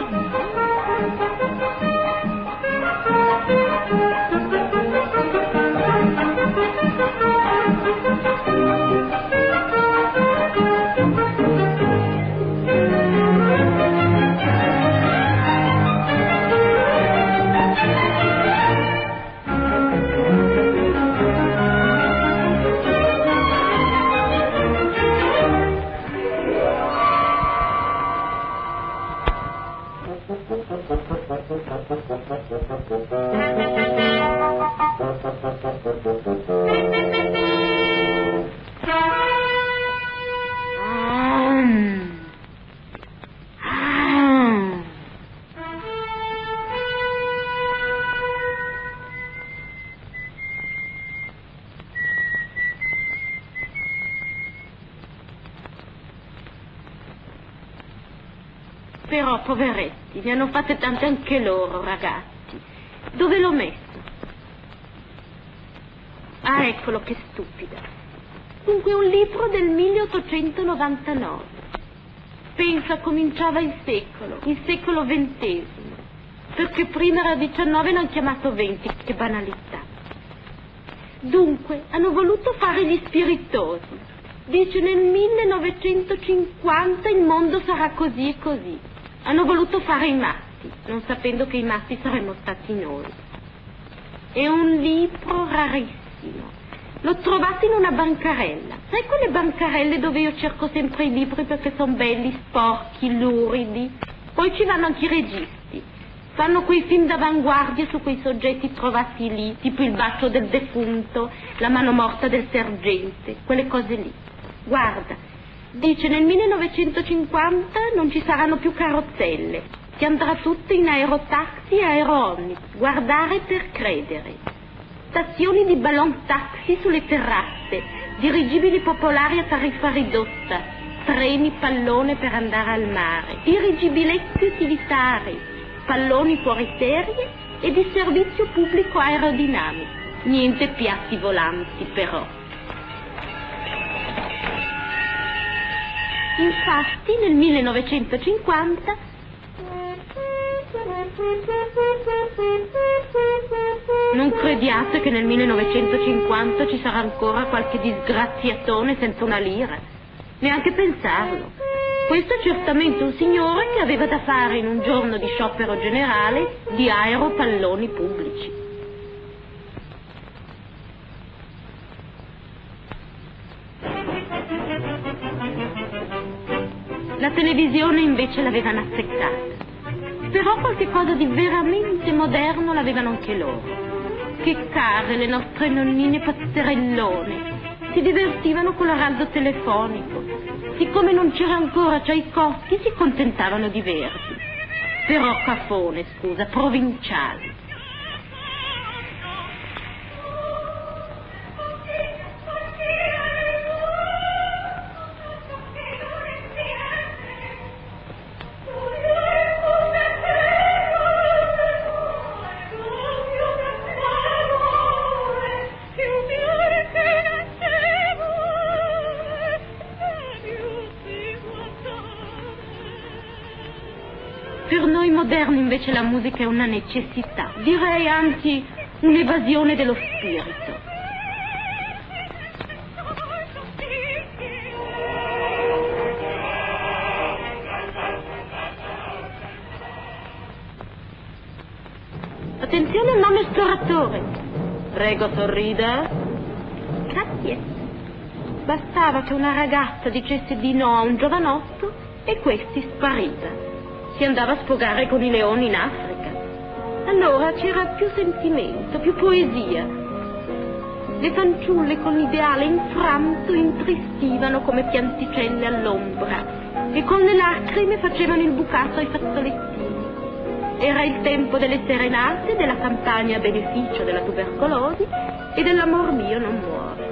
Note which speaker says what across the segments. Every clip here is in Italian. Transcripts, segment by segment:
Speaker 1: Thank you. Thank you. Però, poveretti, ne hanno fatte tante anche loro, ragazzi. Dove l'ho messo? Ah, eccolo, che stupida. Dunque, un libro del 1899. Pensa, cominciava il secolo, il secolo XX. Perché prima era 19 e l'hanno chiamato 20, che banalità. Dunque, hanno voluto fare gli spiritosi. Dice nel 1950 il mondo sarà così e così. Hanno voluto fare i matti, non sapendo che i matti saremmo stati noi. È un libro rarissimo. L'ho trovato in una bancarella. Sai quelle bancarelle dove io cerco sempre i libri perché sono belli, sporchi, luridi? Poi ci vanno anche i registi. Fanno quei film d'avanguardia su quei soggetti trovati lì, tipo il bacio del defunto, la mano morta del sergente, quelle cose lì. Guarda, dice nel 1950 non ci saranno più carrozzelle, si andrà tutto in aerotaxi e aeroomnibus, guardare per credere. Stazioni di ballon taxi sulle terrazze, dirigibili popolari a tariffa ridotta, treni pallone per andare al mare, dirigibiletti utilitari, palloni fuori serie e di servizio pubblico aerodinamico. Niente piatti volanti però. Infatti nel 1950 non crediate che nel 1950 ci sarà ancora qualche disgraziatone senza una lira. Neanche pensarlo. Questo è certamente un signore che aveva da fare in un giorno di sciopero generale di aeropalloni pubblici. La televisione invece l'avevano azzeccata. Però qualche cosa di veramente moderno l'avevano anche loro. Che care le nostre nonnine pazzerellone. Si divertivano con l'araldo telefonico. Siccome non c'era ancora Tchaikovsky, si contentavano di Verdi. Però cafone, scusa, provinciali. Moderni invece la musica è una necessità, direi anzi un'evasione dello spirito. Attenzione al nome esploratore. Prego, sorrida. Grazie. Bastava che una ragazza dicesse di no a un giovanotto e questi spariva. Si andava a sfogare con i leoni in Africa. Allora c'era più sentimento, più poesia. Le fanciulle con l'ideale infranto intristivano come pianticelle all'ombra e con le lacrime facevano il bucato ai fazzolettini. Era il tempo delle serenate, della campagna a beneficio della tubercolosi e dell'amor mio non muore.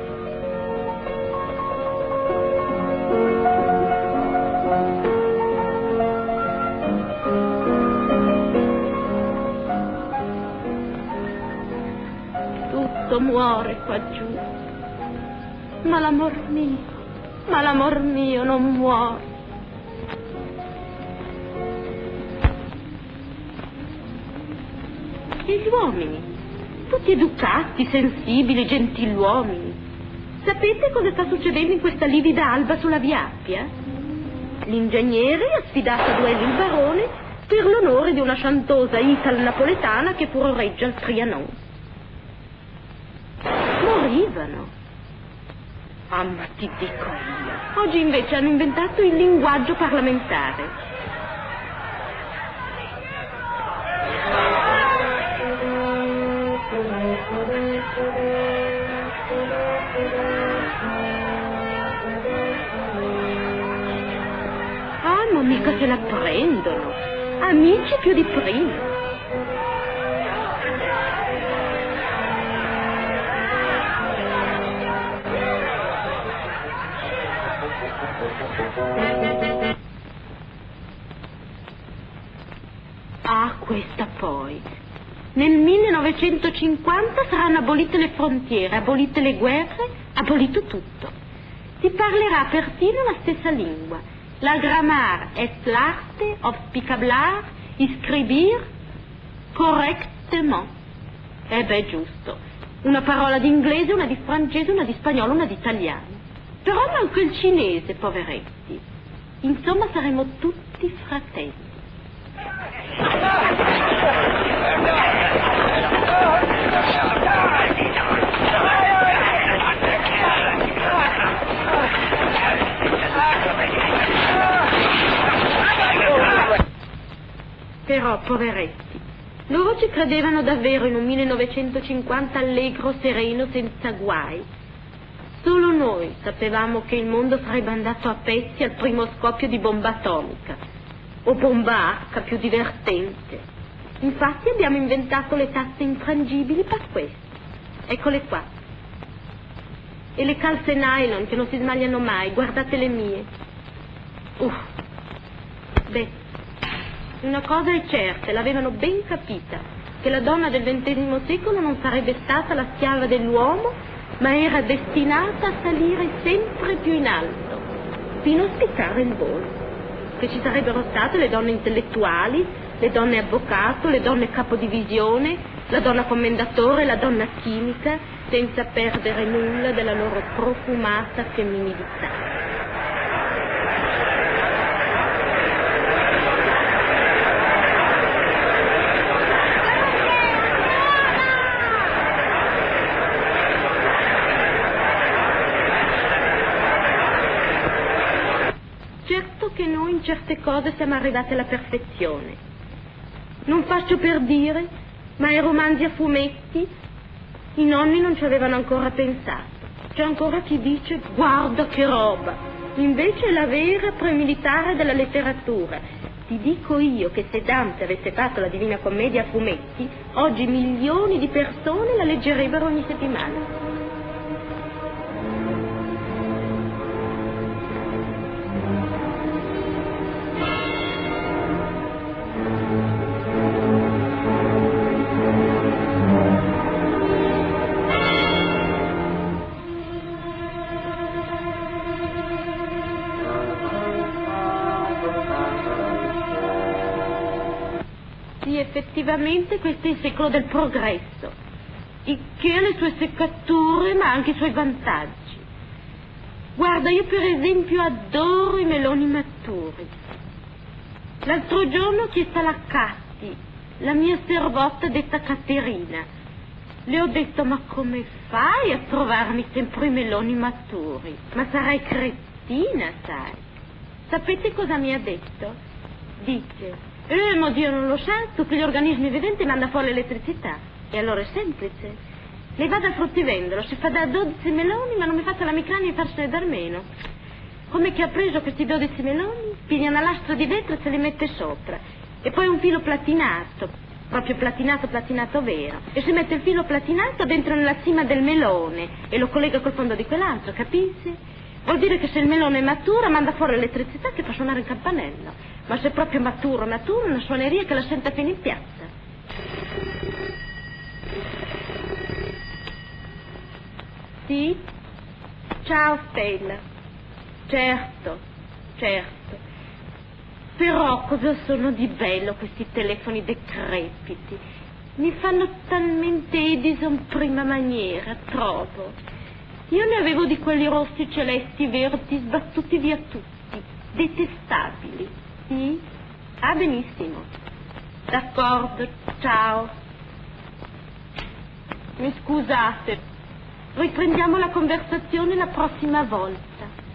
Speaker 1: Muore qua giù, ma l'amor mio, ma l'amor mio non muore. e gli uomini, tutti educati, sensibili, gentiluomini. Sapete cosa sta succedendo in questa livida alba sulla via Appia? L'ingegnere ha sfidato a duello il barone per l'onore di una sciantosa ital napoletana che pure regge al Trianon. Morivano. Ah, ma ti dico io. Oggi invece hanno inventato il linguaggio parlamentare. Ah, ma mica se la prendono. Amici più di prima. Ah, questa poi. Nel 1950 saranno abolite le frontiere, abolite le guerre, abolito tutto. Si parlerà persino la stessa lingua. La grammaire est l'arte of spicablar, iscribir correctement. Eh beh, giusto. Una parola di inglese, una di francese, una di spagnolo, una di italiano. Però manco il cinese, poveretti. Insomma, saremo tutti fratelli. Però, poveretti, loro ci credevano davvero in un 1950 allegro, sereno, senza guai. Noi sapevamo che il mondo sarebbe andato a pezzi al primo scoppio di bomba atomica, o bomba H più divertente. Infatti abbiamo inventato le tasse infrangibili per questo. Eccole qua. E le calze nylon che non si smagliano mai, guardate le mie. Uff. Beh, una cosa è certa, l'avevano ben capita, che la donna del XX secolo non sarebbe stata la schiava dell'uomo, ma era destinata a salire sempre più in alto, fino a spiccare il volo. Che ci sarebbero state le donne intellettuali, le donne avvocato, le donne capodivisione, la donna commendatore, la donna chimica, senza perdere nulla della loro profumata femminilità. Cose siamo arrivati alla perfezione. Non faccio per dire, ma ai romanzi a fumetti i nonni non ci avevano ancora pensato. C'è ancora chi dice guarda che roba. Invece è la vera premilitare della letteratura. Ti dico io che se Dante avesse fatto la Divina Commedia a fumetti, oggi milioni di persone la leggerebbero ogni settimana. Sì, effettivamente questo è il secolo del progresso, il che ha le sue seccature ma anche i suoi vantaggi. Guarda, io per esempio adoro i meloni maturi. L'altro giorno ho chiesto alla Catti, la mia servotta detta Caterina. Le ho detto, ma come fai a trovarmi sempre i meloni maturi? Ma sarai cretina, sai. Sapete cosa mi ha detto? Dice, eh, ma Dio non lo sa, tutti gli organismi viventi manda fuori l'elettricità. E allora è semplice. Lei va dal fruttivendolo, si fa da 12 meloni, ma non mi faccia la micrania e farsene dar meno. Come che ha preso questi 12 meloni, piglia una lastra di vetro e se li mette sopra. E poi un filo platinato, proprio platinato, platinato vero. E si mette il filo platinato dentro nella cima del melone e lo collega col fondo di quell'altro, capisci? Vuol dire che se il melone è maturo manda fuori l'elettricità che fa suonare il campanello. Ma se proprio maturo, maturo, una suoneria che la senta fino in piazza. Sì? Ciao Stella. Certo, certo. Però cosa sono di bello questi telefoni decrepiti? Mi fanno talmente Edison prima maniera, trovo. Io ne avevo di quelli rossi celesti verdi sbattuti via tutti, detestabili. Sì? Ah, benissimo. D'accordo, ciao. Mi scusate, riprendiamo la conversazione la prossima volta.